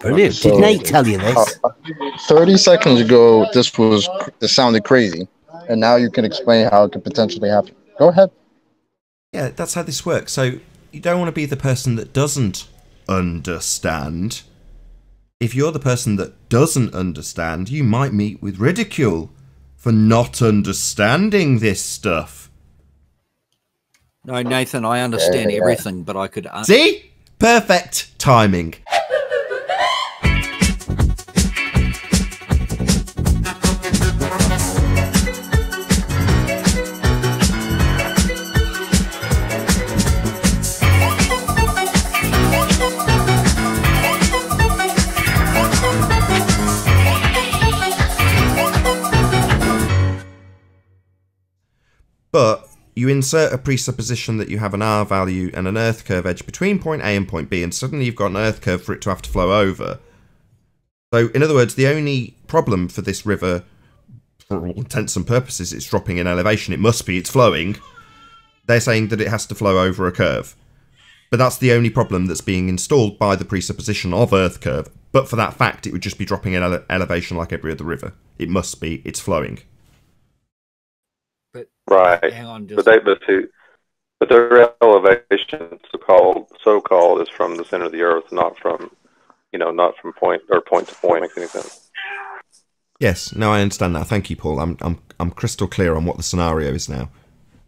Brilliant. So- Did Nate tell you this? Uh, 30 seconds ago, this was this sounded crazy, and now you can explain how it could potentially happen. Go ahead. Yeah, that's how this works. So you don't want to be the person that doesn't understand. If you're the person that doesn't understand, you might meet with ridicule for not understanding this stuff. No, Nathan, I understand Yeah. everything, but I could. Un- See? Perfect timing. You insert a presupposition that you have an R value and an earth curve edge between point A and point B, and suddenly you've got an earth curve for it to have to flow over. So, in other words, the only problem for this river, for all intents and purposes, it's dropping in elevation. It must be, it's flowing. They're saying that it has to flow over a curve. But that's the only problem that's being installed by the presupposition of earth curve. But for that fact, it would just be dropping in ele- elevation like every other river. It must be, it's flowing. But Right. hang on, But just they, but to, but their elevation, so called, so called, is from the center of the earth, not from, you know, not from point or point to point. Makes any sense? Yes, no, I understand that. Thank you, Paul. I'm I'm I'm crystal clear on what the scenario is now.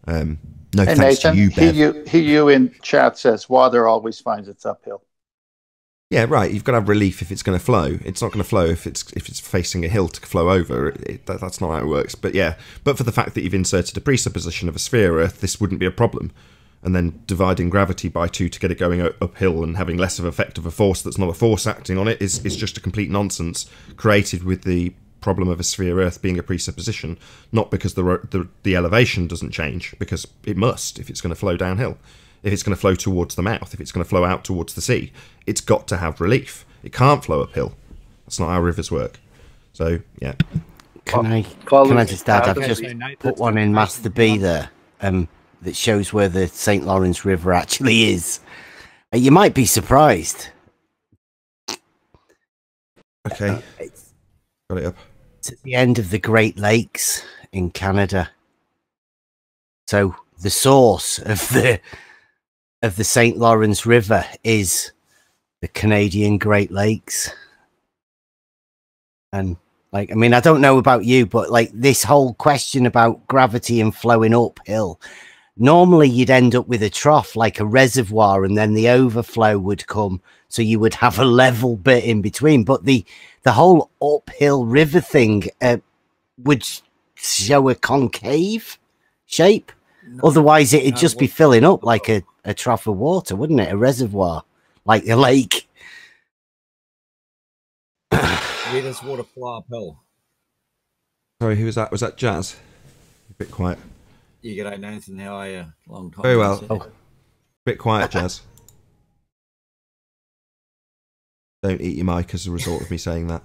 Um, no Hey, thanks Nathan, to you, he, Bev. you, he, you in chat says water always finds its uphill. Yeah, right. You've got to have relief if it's going to flow. It's not going to flow if it's if it's facing a hill to flow over. It, it- that, that's not how it works. But yeah, but for the fact that you've inserted a presupposition of a sphere Earth, this wouldn't be a problem. And then dividing gravity by two to get it going uphill and having less of effect of a force that's not a force acting on it is is just a complete nonsense created with the problem of a sphere Earth being a presupposition, not because the the, the elevation doesn't change, because it must if it's going to flow downhill. If it's going to flow towards the mouth, if it's going to flow out towards the sea, it's got to have relief. It can't flow uphill. That's not how rivers work. So yeah, Can I can I just add? I've just put one in Master B there, um, that shows where the St. Lawrence River actually is. Uh, You might be surprised. okay, It's, got it up. it's at the end of the Great Lakes in Canada. So the source of the of the St. Lawrence River is the Canadian Great Lakes. And like I mean, I don't know about you, but like this whole question about gravity and flowing uphill, normally you'd end up with a trough like a reservoir and then the overflow would come so you would have a level bit in between but the the whole uphill river thing uh, would show a concave shape No, otherwise it'd just be filling up like a, a trough of water wouldn't it a reservoir like a lake where does water flow uphill? Sorry, who was that? Was that Jazz? A bit quiet. You g'day, Nathan. How are you? Long time. Very well. see. Oh. Bit quiet, Jazz. Don't eat your mic as a result of me saying that.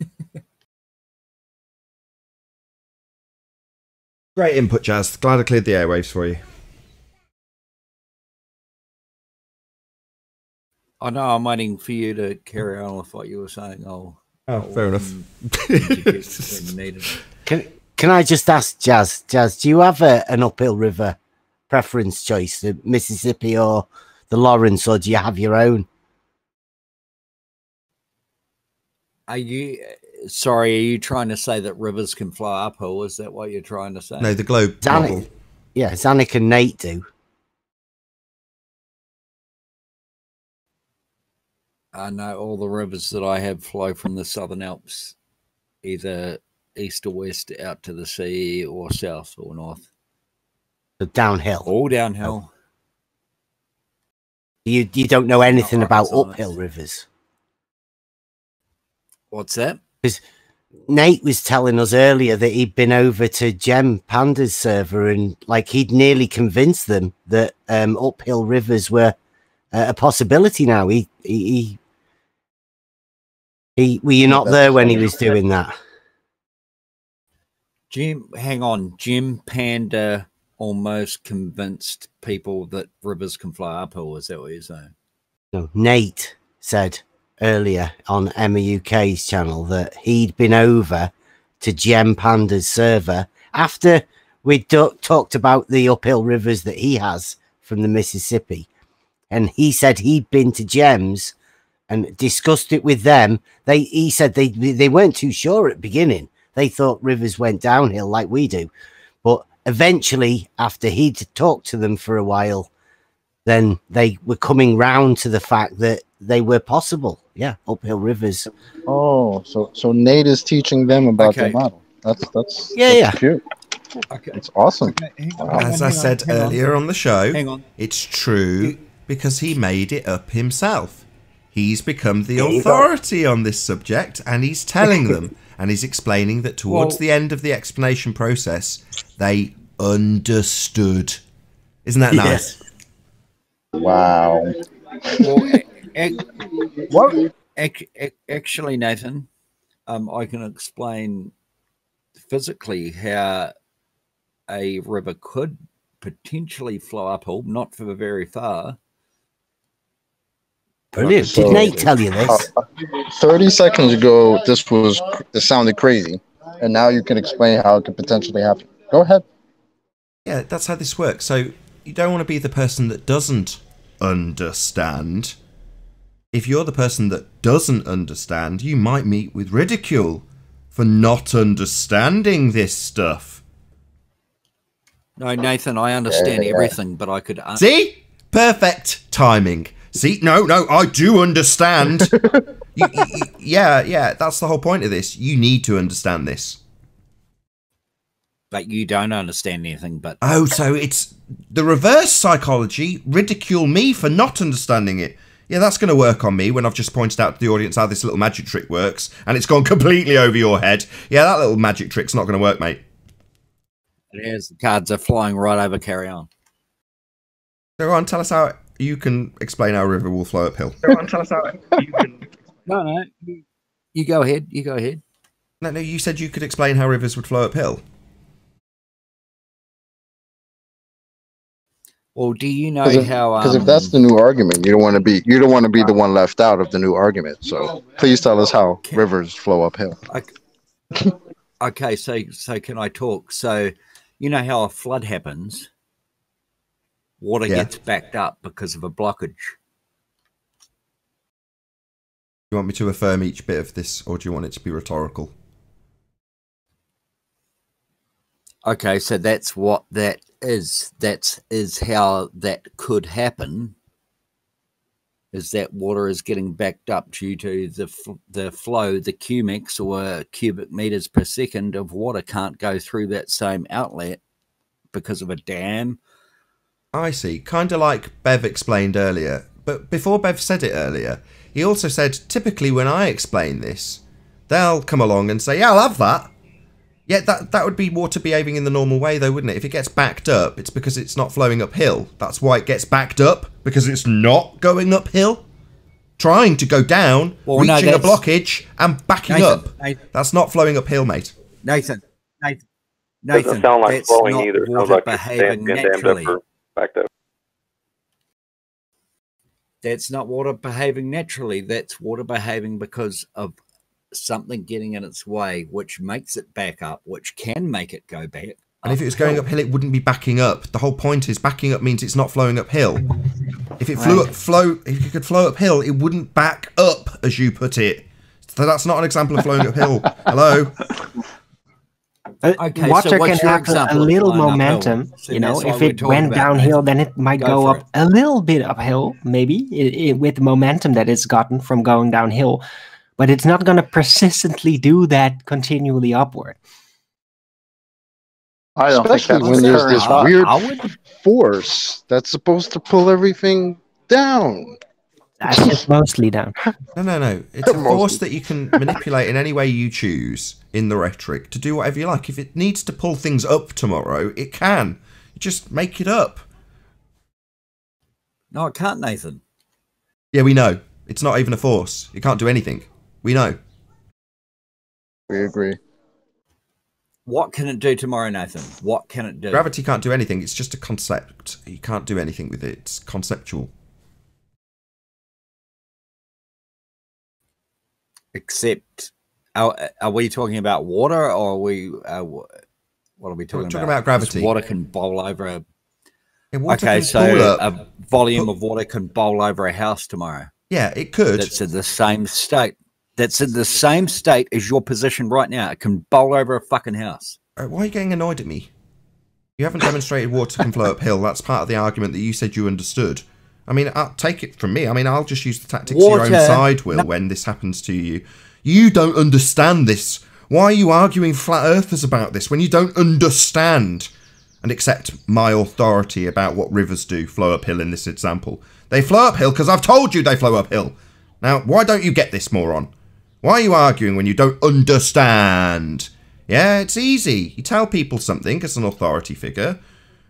Great input, Jazz. Glad I cleared the airwaves for you. I know. I'm waiting for you to carry on with what you were saying. I'll. Oh, I'll, fair enough. um, interject when needed. can can i just ask jazz jazz do you have a, an uphill river preference choice the mississippi or the lawrence or do you have your own Are you? Sorry, are you trying to say that rivers can flow uphill? Is that what you're trying to say? No, the globe Zanik, model. yeah, Zanik and Nate do. I know all the rivers that I have flow from the Southern Alps, either east or west out to the sea or south or north. So downhill. All downhill. You you don't know anything about uphill rivers. What's that? Nate was telling us earlier that he'd been over to Gem Panda's server and like he'd nearly convinced them that um, uphill rivers were uh, a possibility now. He he, he he were you not there when he was doing that? Jim, hang on. Jim Panda almost convinced people that rivers can fly uphill. Is that what you're saying? No, Nate said earlier on Emma UK's channel that he'd been over to Gem Panda's server after do- talked about the uphill rivers that he has from the Mississippi. And he said he'd been to Gems and discussed it with them. They he said they they weren't too sure at the beginning. They thought rivers went downhill like we do. But eventually, after he'd talked to them for a while, then they were coming round to the fact that they were possible. Yeah, uphill rivers. Oh, so so Nate is teaching them about Okay. the model. That's that's Yeah, that's yeah. cute. Okay. It's awesome. Okay, hang As I said on. earlier on the show, Hang on. it's true because he made it up himself. He's become the There authority on this subject and he's telling them and he's explaining that towards Well- the end of the explanation process, they understood. Isn't that nice? Wow. Well, ac- ac- what? Ac- ac- actually, Nathan, um, I can explain physically how a river could potentially flow uphill, not for very far. Brilliant. So- Did Nate tell you this? Uh, Thirty seconds ago, this was it sounded crazy, and now you can explain how it could potentially happen. Go ahead. Yeah, that's how this works. So you don't want to be the person that doesn't understand. If you're the person that doesn't understand, you might meet with ridicule for not understanding this stuff. No, Nathan, I understand Yeah. everything, but I could. Un- See? Perfect timing. See? No, no, I do understand. You- you- you- yeah, yeah, that's the whole point of this. You need to understand this. But you don't understand anything. But Oh, so it's the reverse psychology. Ridicule me for not understanding it. Yeah, that's going to work on me when I've just pointed out to the audience how this little magic trick works and it's gone completely over your head. Yeah, that little magic trick's not going to work, mate. as the cards are flying right over, carry on. So, go on, tell us how you can explain how a river will flow uphill. Go on, tell us how you can. No, no, you, you go ahead. You go ahead. No, no, you said you could explain how rivers would flow uphill. Well, do you know Because if, how? Um, 'cause if that's the new argument, you don't want to be you don't want to be the one left out of the new argument. So please tell us how rivers flow uphill. Okay. okay, so so can I talk? So you know how a flood happens? Water Yeah. gets backed up because of a blockage. Do you want me to affirm each bit of this, or do you want it to be rhetorical? Okay, so that's what that is. That is how that could happen. Is that water is getting backed up due to the the flow, the cubics or cubic meters per second of water can't go through that same outlet because of a dam. I see. Kind of like Bev explained earlier. But before Bev said it earlier, he also said typically when I explain this, they'll come along and say, Yeah, I'll have that. Yeah, that, that would be water behaving in the normal way, though, wouldn't it? If it gets backed up, it's because it's not flowing uphill. That's why it gets backed up, because it's not going uphill. Trying to go down, Well, no, reaching a blockage, and backing Nathan, up. Nathan, That's not flowing uphill, mate. Nathan, Nathan, Doesn't Nathan, sound like that's flowing not either. Sounds water like behaving dam- dammed up naturally. or backed up. That's not water behaving naturally. That's water behaving because of something getting in its way, which makes it back up, which can make it go back. And if it was going uphill, it wouldn't be backing up. The whole point is backing up means it's not flowing uphill. If it flew up, flow, if it could flow uphill, it wouldn't back up, as you put it. So that's not an example of flowing uphill. Hello. Uh, Okay, water so can what's your have a, example a little momentum. So you know, if it went downhill, Nathan. then it might Go go, for up a little bit uphill, maybe i i with the momentum that it's gotten from going downhill. But it's not going to persistently do that continually upward. I don't think Especially that's when there's this thought. weird I would- force that's supposed to pull everything down. That's just mostly down. No, no, no. It's a force that you can manipulate in any way you choose in the rhetoric to do whatever you like. If it needs to pull things up tomorrow, it can. You just make it up. No, it can't, Nathan. Yeah, we know. It's not even a force. It can't do anything. We know. We agree. What can it do tomorrow, Nathan? What can it do? Gravity can't do anything. It's just a concept. You can't do anything with it. It's conceptual. except are, are we talking about water or are we uh, what are we talking, talking about? about gravity. 'Cause Water can bowl over a Yeah, water okay, can so pull up. a volume of water can bowl over a house tomorrow. yeah, it could. It's in the same state. That's in the same state as your position right now. It can bowl over a fucking house. Uh, Why are you getting annoyed at me? You haven't demonstrated water can flow uphill. That's part of the argument that you said you understood. I mean, I'll take it from me. I mean, I'll just use the tactics of your own side, Will, no- when this happens to you. You don't understand this. Why are you arguing flat earthers about this when you don't understand and accept my authority about what rivers do flow uphill in this example? They flow uphill because I've told you they flow uphill. Now, why don't you get this, moron? Why are you arguing when you don't understand? Yeah, it's easy. You tell people something as an authority figure,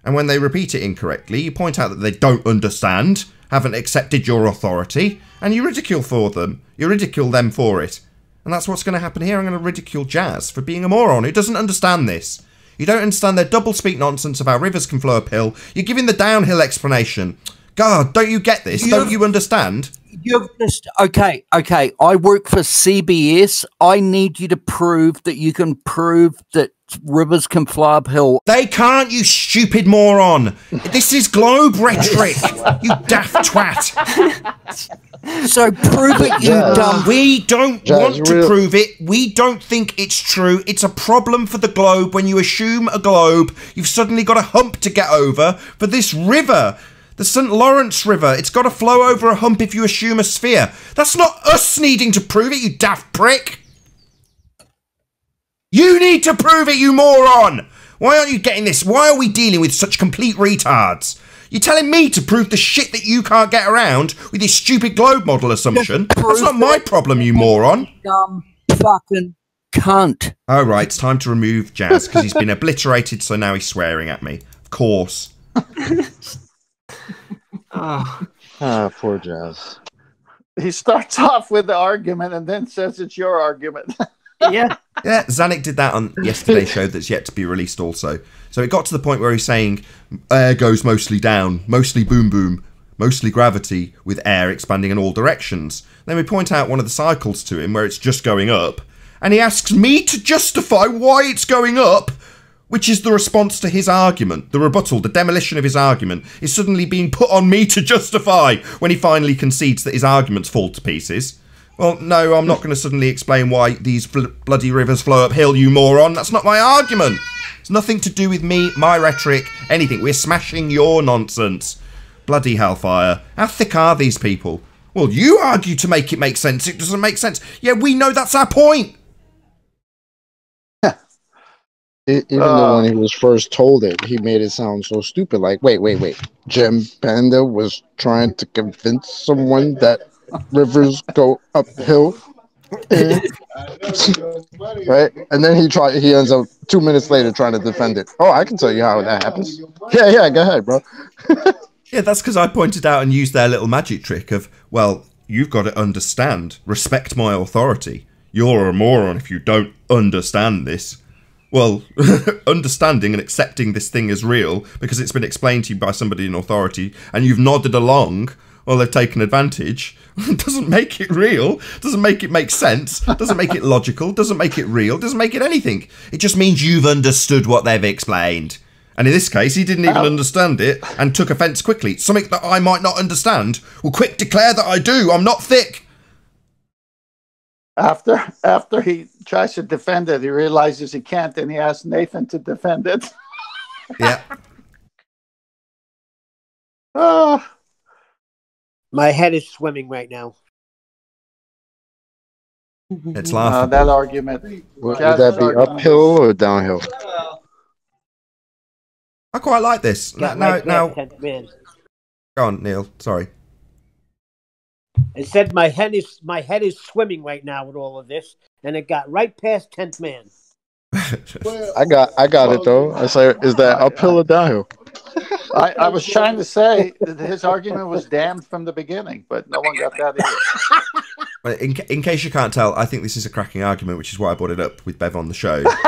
and when they repeat it incorrectly, you point out that they don't understand, haven't accepted your authority, and you ridicule for them. You ridicule them for it. And that's what's going to happen here. I'm going to ridicule Jazz for being a moron who doesn't understand this. You don't understand their double speak nonsense of how rivers can flow uphill. You're giving the downhill explanation. God, don't you get this? Don't you understand? You've just okay, okay. I work for CBS. I need you to prove that you can prove that rivers can flow uphill. They can't, you stupid moron. This is globe rhetoric, you daft twat. So prove it, you Yes. dumb. We don't Jazz, want to real- prove it. We don't think it's true. It's a problem for the globe when you assume a globe. You've suddenly got a hump to get over for this river. The St. Lawrence River. It's got to flow over a hump if you assume a sphere. That's not us needing to prove it, you daft prick. You need to prove it, you moron! Why aren't you getting this? Why are we dealing with such complete retards? You're telling me to prove the shit that you can't get around with this stupid globe model assumption? That's not my problem, you moron. Dumb fucking cunt. Oh, right, it's time to remove Jazz because he's been obliterated, so now he's swearing at me. Of course. Oh, Ah, poor Jazz. He starts off with the argument and then says it's your argument. yeah. Yeah, Zanuck did that on yesterday's show that's yet to be released also. So it got to the point where he's saying air goes mostly down, mostly boom boom, mostly gravity, with air expanding in all directions. Then we point out one of the cycles to him where it's just going up, and he asks me to justify why it's going up, which is the response to his argument. The rebuttal, the demolition of his argument, is suddenly being put on me to justify when he finally concedes that his arguments fall to pieces. Well, no, I'm not going to suddenly explain why these bl- bloody rivers flow uphill, you moron. That's not my argument. It's nothing to do with me, my rhetoric, anything. We're smashing your nonsense. Bloody hellfire. How thick are these people? Well, you argue to make it make sense. It doesn't make sense. Yeah, we know that's our point. E- even Uh, though when he was first told it, he made it sound so stupid. Like, wait, wait, wait. Jim Panda was trying to convince someone that rivers go uphill. Eh. right? And then he try he ends up two minutes later trying to defend it. Oh, I can tell you how that happens. Yeah, yeah, go ahead, bro. Yeah, that's because I pointed out and used their little magic trick of, well, you've got to understand, respect my authority. You're a moron if you don't understand this. Well, understanding and accepting this thing as real because it's been explained to you by somebody in authority and you've nodded along while they've taken advantage doesn't make it real, doesn't make it make sense, doesn't make it logical, doesn't make it real, doesn't make it anything. It just means you've understood what they've explained. And in this case, he didn't even understand it and took offence quickly. Something that I might not understand. Well, quick, declare that I do. I'm not thick. After after he tries to defend it, he realizes he can't, and he asks Nathan to defend it. Yeah. Ah, My head is swimming right now. It's uh, that argument. Would, would that be argument. uphill or downhill? I quite like this. Now, Got now, right now, back, go on, Neil. Sorry. I said my head is my head is swimming right now with all of this, and it got right past tenth man. I got I got it though. I say, is that uphill or downhill? I, I was trying to say that his argument was damned from the beginning, but no one got that either. In, in case you can't tell, I think this is a cracking argument, which is why I brought it up with Bev on the show.